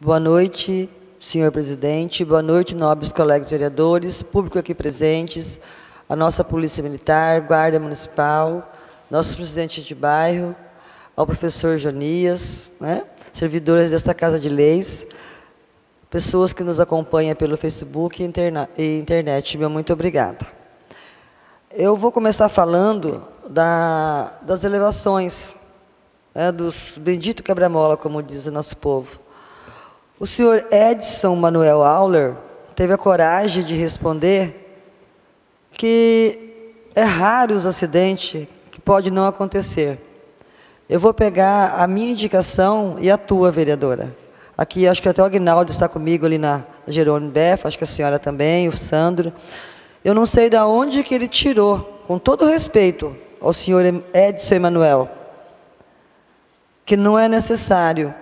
Boa noite, senhor presidente. Boa noite, nobres colegas vereadores, público aqui presentes, a nossa Polícia Militar, Guarda Municipal, nossos presidentes de bairro, ao professor Jonias, né, servidores desta Casa de Leis, pessoas que nos acompanham pelo Facebook e, internet. Meu muito obrigada. Eu vou começar falando da, das elevações, né, dos bendito quebra-mola, como diz o nosso povo. O senhor Edson Manuel Auler teve a coragem de responder que é raro os acidentes que pode não acontecer. Eu vou pegar a minha indicação e a tua, vereadora. Aqui, acho que até o Agnaldo está comigo ali na Jerônimo Befa, acho que a senhora também, o Sandro. Eu não sei de onde que ele tirou, com todo respeito ao senhor Edson Emanuel, que não é necessário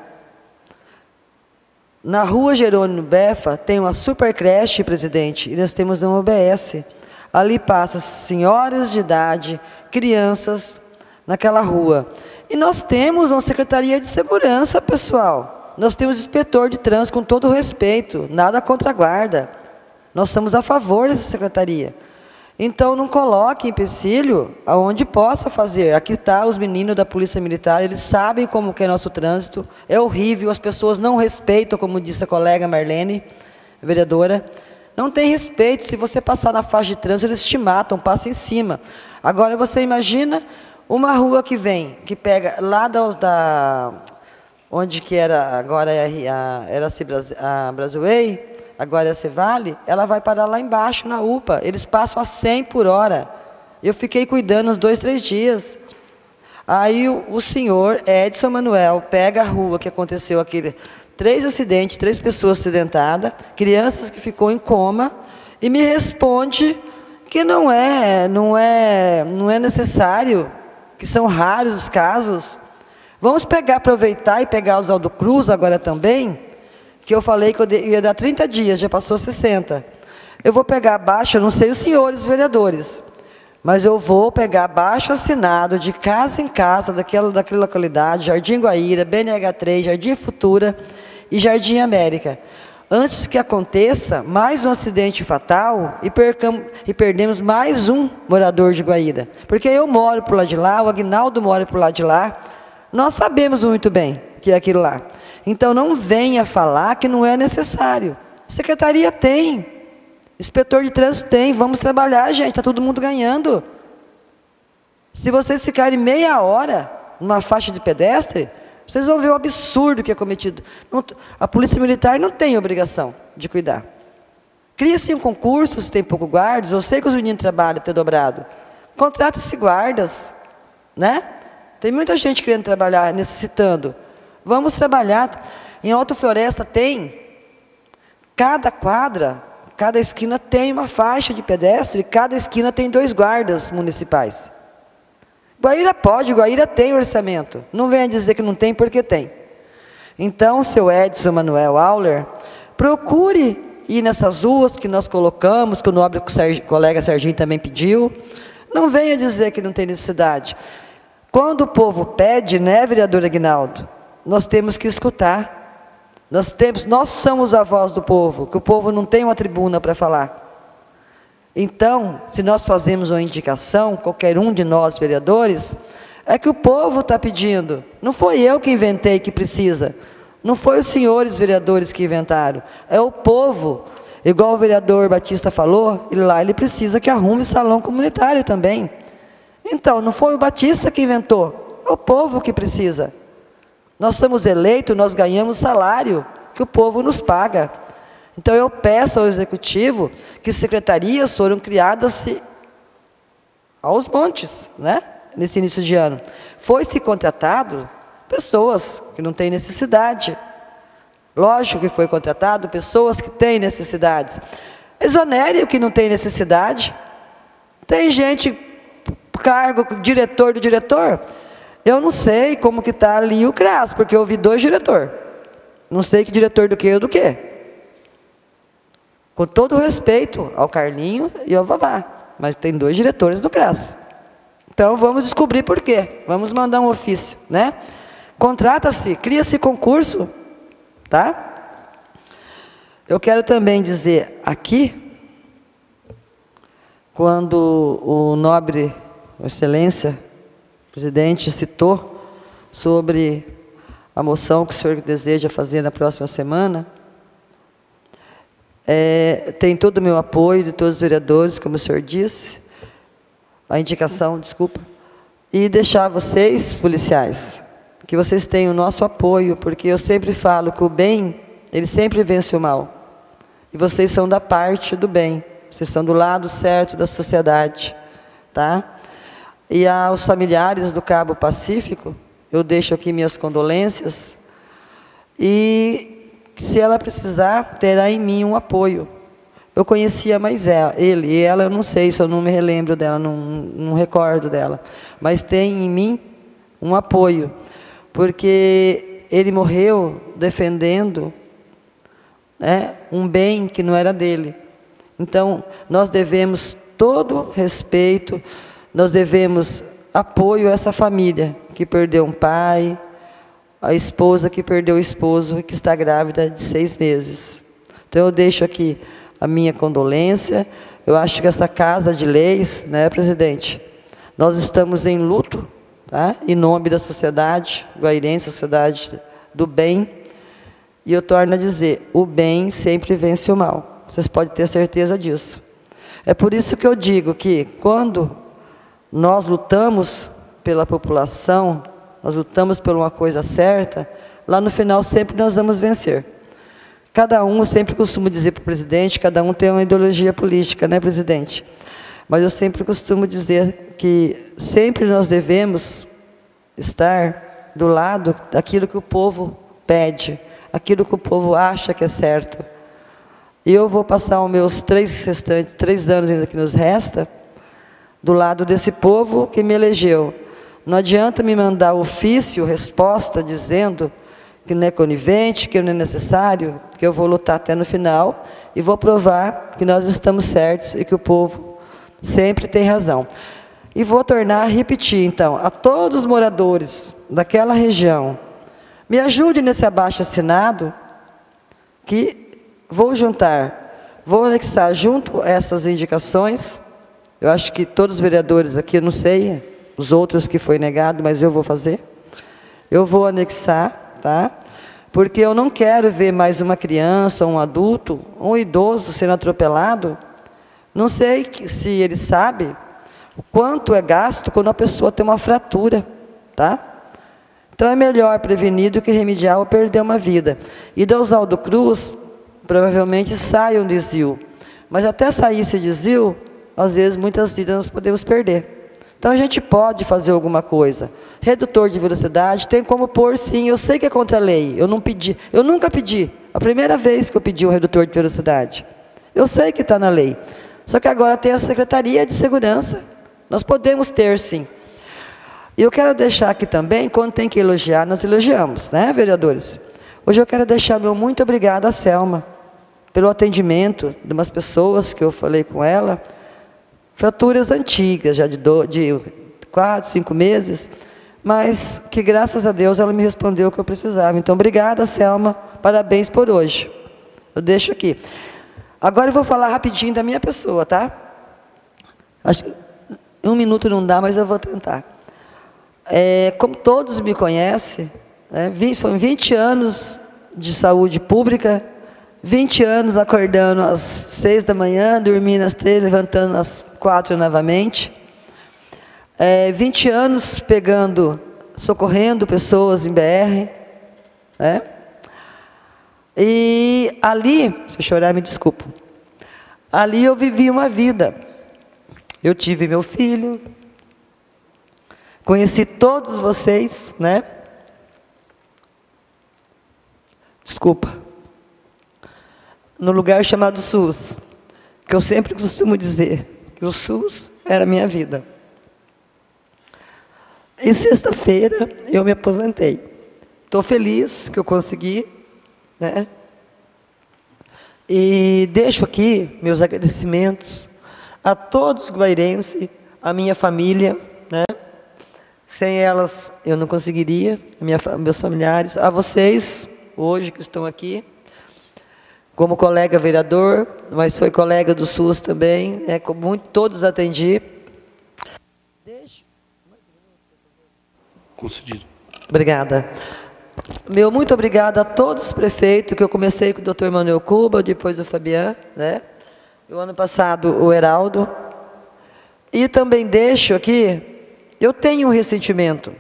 na rua Jerônimo Befa tem uma super creche, presidente, e nós temos um OBS. Ali passa senhoras de idade, crianças, naquela rua. E nós temos uma Secretaria de Segurança, pessoal. Nós temos inspetor de trânsito, com todo respeito, nada contra a guarda. Nós estamos a favor dessa secretaria. Então, não coloque empecilho aonde possa fazer. Aqui está os meninos da Polícia Militar, eles sabem como que é nosso trânsito. É horrível, as pessoas não respeitam, como disse a colega Marlene, vereadora. Não tem respeito, se você passar na faixa de trânsito, eles te matam, passam em cima. Agora, você imagina uma rua que vem, que pega lá da... da onde que era, agora é a, era a, a agora a Cevale, ela vai parar lá embaixo na UPA. Eles passam a 100 por hora. Eu fiquei cuidando uns dois, três dias. Aí o, o senhor Edson Manuel pega a rua que aconteceu aquele três acidentes, três pessoas acidentadas, crianças que ficou em coma e me responde que não é, não é, não é necessário, que são raros os casos. Vamos pegar, aproveitar e pegar os Aldo Cruz agora também, que eu falei que eu ia dar 30 dias, já passou 60. Eu vou pegar abaixo, eu não sei os senhores vereadores, mas eu vou pegar abaixo assinado de casa em casa daquela, daquela localidade, Jardim Guaíra, BNH3, Jardim Futura e Jardim América. Antes que aconteça mais um acidente fatal e, percamos, e perdemos mais um morador de Guaíra. Porque eu moro por lá de lá, o Agnaldo mora por lá de lá, nós sabemos muito bem que é aquilo lá. Então não venha falar que não é necessário. Secretaria tem. Inspetor de trânsito tem. Vamos trabalhar, gente. Está todo mundo ganhando. Se vocês ficarem meia hora numa faixa de pedestre, vocês vão ver o absurdo que é cometido. Não, a polícia militar não tem obrigação de cuidar. Cria-se um concurso, se tem pouco guardas. Eu sei que os meninos trabalham até dobrado. Contrata-se guardas. Né? Tem muita gente querendo trabalhar, necessitando. Vamos trabalhar. Em Alto Floresta tem, cada quadra, cada esquina tem uma faixa de pedestre, cada esquina tem dois guardas municipais. Guaíra pode, Guaíra tem orçamento. Não venha dizer que não tem, porque tem. Então, seu Edson Manuel Auler, procure ir nessas ruas que nós colocamos, que o nobre colega Serginho também pediu. Não venha dizer que não tem necessidade. Quando o povo pede, né, vereador Aguinaldo? Nós temos que escutar. Nós, temos, nós somos a voz do povo, que o povo não tem uma tribuna para falar. Então, se nós fazemos uma indicação, qualquer um de nós, vereadores, é que o povo está pedindo. Não foi eu que inventei que precisa. Não foi os senhores vereadores que inventaram. É o povo. Igual o vereador Batista falou, ele lá ele precisa que arrume salão comunitário também. Então, não foi o Batista que inventou, é o povo que precisa. Nós somos eleitos, nós ganhamos salário que o povo nos paga. Então eu peço ao executivo que secretarias foram criadas aos montes, né? Nesse início de ano. Foi-se contratado pessoas que não têm necessidade. Lógico que foi contratado pessoas que têm necessidades. Exonere o que não tem necessidade. Tem gente, cargo, diretor do diretor, eu não sei como que está ali o CRAS, porque eu ouvi dois diretores. Não sei que diretor do que ou do que. Com todo respeito ao Carlinho e ao Vavá. Mas tem dois diretores do CRAS. Então vamos descobrir por quê. Vamos mandar um ofício, né? Contrata-se, cria-se concurso, tá? Eu quero também dizer aqui, quando o nobre excelência presidente citou sobre a moção que o senhor deseja fazer na próxima semana, é, tem todo o meu apoio de todos os vereadores, como o senhor disse, a indicação, desculpa, e deixar vocês, policiais, que vocês tenham o nosso apoio, porque eu sempre falo que o bem, ele sempre vence o mal. E vocês são da parte do bem, vocês são do lado certo da sociedade, tá? E aos familiares do Cabo Pacífico, eu deixo aqui minhas condolências. E se ela precisar, terá em mim um apoio. Eu conhecia mais ela, ele, e ela eu não sei se eu não me relembro dela, não, não recordo dela. Mas tem em mim um apoio, porque ele morreu defendendo né, um bem que não era dele. Então, nós devemos todo respeito, nós devemos apoio a essa família que perdeu um pai, a esposa que perdeu o esposo e que está grávida de seis meses. Então, eu deixo aqui a minha condolência. Eu acho que essa casa de leis, né, presidente, nós estamos em luto, tá? em nome da sociedade guairense, sociedade do bem. E eu torno a dizer: o bem sempre vence o mal. Vocês podem ter certeza disso. É por isso que eu digo que quando nós lutamos pela população, nós lutamos por uma coisa certa, lá no final sempre nós vamos vencer. Cada um, eu sempre costumo dizer para o presidente, cada um tem uma ideologia política, né, presidente? Mas eu sempre costumo dizer que sempre nós devemos estar do lado daquilo que o povo pede, aquilo que o povo acha que é certo. E eu vou passar os meus três restantes, três anos ainda que nos resta, do lado desse povo que me elegeu. Não adianta me mandar ofício, resposta, dizendo que não é conivente, que não é necessário, que eu vou lutar até no final e vou provar que nós estamos certos e que o povo sempre tem razão. E vou tornar a repetir, então, a todos os moradores daquela região, me ajude nesse abaixo assinado, que vou juntar, vou anexar junto essas indicações. Eu acho que todos os vereadores aqui, eu não sei, os outros que foi negado, mas eu vou fazer. Eu vou anexar tá? Porque eu não quero ver mais uma criança, um adulto, um idoso sendo atropelado. Não sei se ele sabe o quanto é gasto quando a pessoa tem uma fratura, tá? Então é melhor prevenir do que remediar ou perder uma vida. E da Oswaldo Cruz, provavelmente sai um desvio. Mas até sair esse desvio, às vezes muitas vidas nós podemos perder. Então a gente pode fazer alguma coisa. Redutor de velocidade tem como pôr sim, eu sei que é contra a lei. Eu não pedi, eu nunca pedi. A primeira vez que eu pedi um redutor de velocidade. Eu sei que está na lei. Só que agora tem a Secretaria de Segurança. Nós podemos ter sim. E eu quero deixar aqui também, quando tem que elogiar, nós elogiamos, né, vereadores? Hoje eu quero deixar meu muito obrigado à Selma, pelo atendimento de umas pessoas que eu falei com ela, fraturas antigas, já de, do, de quatro, cinco meses, mas que graças a Deus ela me respondeu o que eu precisava. Então, obrigada, Selma, parabéns por hoje. Eu deixo aqui. Agora eu vou falar rapidinho da minha pessoa, tá? Acho que um minuto não dá, mas eu vou tentar. É, como todos me conhecem, né, 20, foram 20 anos de saúde pública, 20 anos acordando às 6 da manhã, dormindo às 3, levantando às 4 novamente. É, 20 anos pegando, socorrendo pessoas em BR. Né? E ali, se eu chorar, me desculpa. Ali eu vivi uma vida. Eu tive meu filho, conheci todos vocês, né? Desculpa no lugar chamado SUS, que eu sempre costumo dizer que o SUS era a minha vida. E sexta-feira eu me aposentei. Estou feliz que eu consegui, né? E deixo aqui meus agradecimentos a todos os guairenses, a minha família, né? Sem elas eu não conseguiria, minha, meus familiares, a vocês hoje que estão aqui como colega vereador, mas foi colega do SUS também, é, com muito, todos atendi. Concedido. Obrigada. Meu muito obrigado a todos os prefeitos, que eu comecei com o doutor Manuel Cuba, depois o Fabiano, né? O ano passado o Heraldo. E também deixo aqui, eu tenho um ressentimento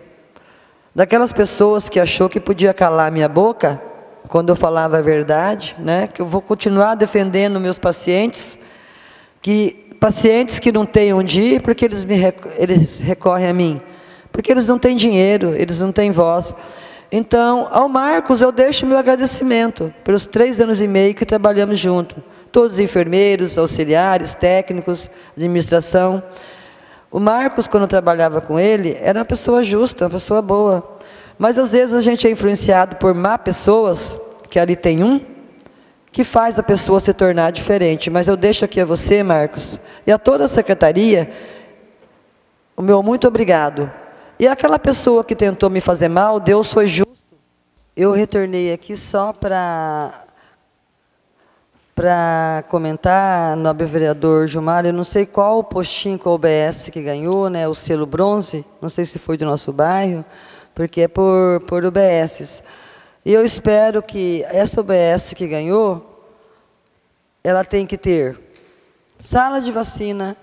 daquelas pessoas que achou que podia calar minha boca quando eu falava a verdade, né? Que eu vou continuar defendendo meus pacientes, que pacientes que não têm onde ir, porque eles me eles recorrem a mim, porque eles não têm dinheiro, eles não têm voz. Então, ao Marcos eu deixo meu agradecimento pelos três anos e meio que trabalhamos junto, todos os enfermeiros, auxiliares, técnicos, administração. O Marcos, quando eu trabalhava com ele, era uma pessoa justa, uma pessoa boa. Mas às vezes a gente é influenciado por má pessoas, que ali tem um, que faz a pessoa se tornar diferente. Mas eu deixo aqui a você, Marcos, e a toda a secretaria, o meu muito obrigado. E aquela pessoa que tentou me fazer mal, Deus foi justo. Eu retornei aqui só para para comentar, nobre vereador Gilmar, eu não sei qual postinho com o OBS que ganhou, né, o selo bronze, não sei se foi do nosso bairro, porque é por, por UBSs. E eu espero que essa UBS que ganhou, ela tem que ter sala de vacina,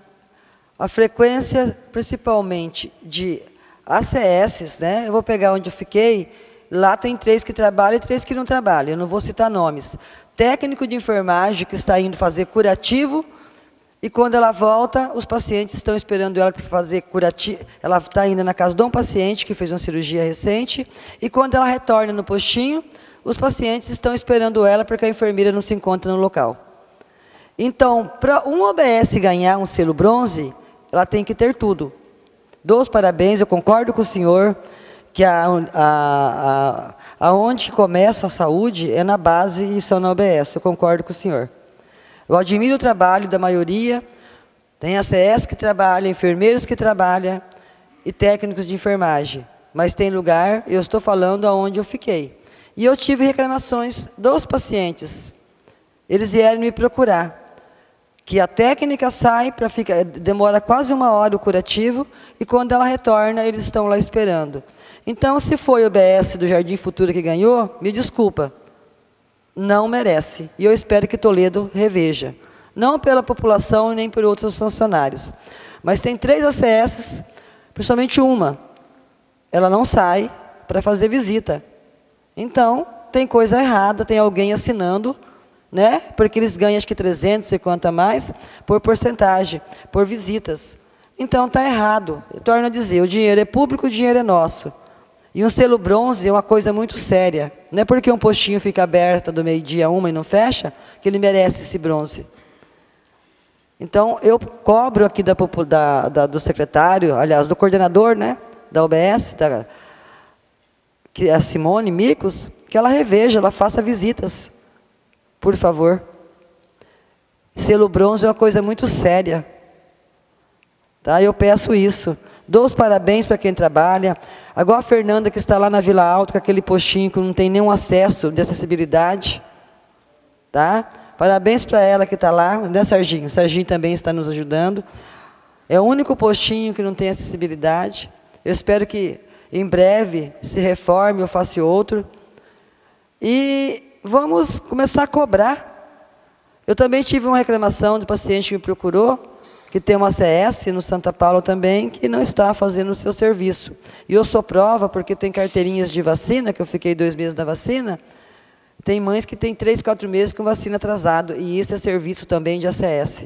a frequência principalmente de ACS, né? Eu vou pegar onde eu fiquei, lá tem três que trabalham e três que não trabalham, eu não vou citar nomes técnico de enfermagem que está indo fazer curativo, e quando ela volta, os pacientes estão esperando ela para fazer curativo. Ela está indo na casa de um paciente que fez uma cirurgia recente, e quando ela retorna no postinho, os pacientes estão esperando ela porque a enfermeira não se encontra no local. Então, para um OBS ganhar um selo bronze, ela tem que ter tudo. Dou os parabéns, eu concordo com o senhor que a, a, a, aonde começa a saúde é na base e são na OBS, eu concordo com o senhor. Eu admiro o trabalho da maioria, tem ACS que trabalha, enfermeiros que trabalham e técnicos de enfermagem, mas tem lugar, eu estou falando aonde eu fiquei. E eu tive reclamações dos pacientes, eles vieram me procurar, que a técnica sai para ficar, demora quase uma hora o curativo, e quando ela retorna, eles estão lá esperando. Então, se foi o BS do Jardim Futuro que ganhou, me desculpa, não merece. E eu espero que Toledo reveja. Não pela população nem por outros funcionários. Mas tem três ACS, principalmente uma. Ela não sai para fazer visita. Então, tem coisa errada, tem alguém assinando, né? Porque eles ganham acho que 300 e quanto a mais por porcentagem, por visitas. Então está errado. Eu torno a dizer, o dinheiro é público, o dinheiro é nosso. E um selo bronze é uma coisa muito séria. Não é porque um postinho fica aberto do meio-dia a uma e não fecha, que ele merece esse bronze. Então, eu cobro aqui da, da, da, do secretário, aliás, do coordenador né, da OBS, da, que é a Simone Micos, que ela reveja, ela faça visitas. Por favor. Selo bronze é uma coisa muito séria. Tá? Eu peço isso. Dou os parabéns para quem trabalha. Agora a Fernanda, que está lá na Vila Alta, com aquele postinho que não tem nenhum acesso de acessibilidade. Tá? Parabéns para ela que está lá, né, Serginho? O Serginho também está nos ajudando. É o único postinho que não tem acessibilidade. Eu espero que em breve se reforme ou faça outro. E vamos começar a cobrar. Eu também tive uma reclamação de paciente que me procurou que tem uma CS no Santa Paula também, que não está fazendo o seu serviço. E eu sou prova, porque tem carteirinhas de vacina, que eu fiquei dois meses da vacina, tem mães que têm três, quatro meses com vacina atrasado, e isso é serviço também de ACS.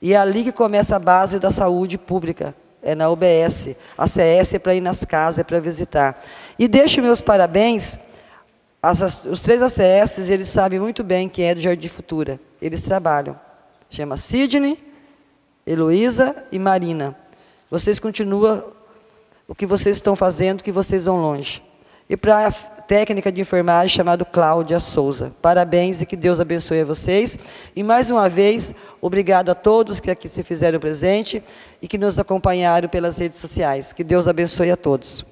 E é ali que começa a base da saúde pública, é na UBS. A ACS é para ir nas casas, é para visitar. E deixo meus parabéns, os três ACS, eles sabem muito bem quem é do Jardim Futura, eles trabalham. Chama Sidney, Heloísa e Marina. Vocês continuam o que vocês estão fazendo, que vocês vão longe. E para a técnica de enfermagem chamada Cláudia Souza. Parabéns e que Deus abençoe a vocês. E mais uma vez, obrigado a todos que aqui se fizeram presente e que nos acompanharam pelas redes sociais. Que Deus abençoe a todos.